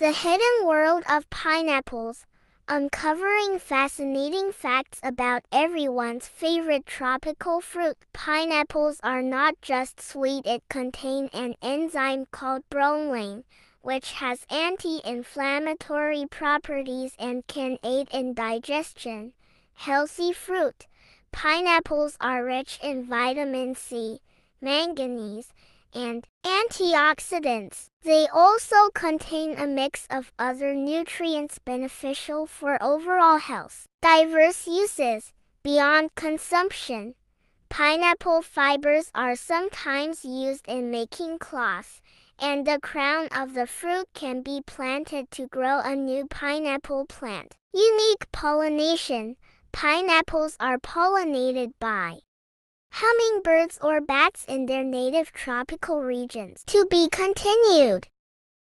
The Hidden World of Pineapples Uncovering fascinating facts about everyone's favorite tropical fruit. Pineapples are not just sweet, it contain an enzyme called bromelain, which has anti-inflammatory properties and can aid in digestion. Healthy fruit. Pineapples are rich in vitamin C, manganese, and antioxidants. They also contain a mix of other nutrients beneficial for overall health. Diverse uses beyond consumption. Pineapple fibers are sometimes used in making cloth, and the crown of the fruit can be planted to grow a new pineapple plant. Unique pollination. Pineapples are pollinated by hummingbirds or bats in their native tropical regions. To be continued.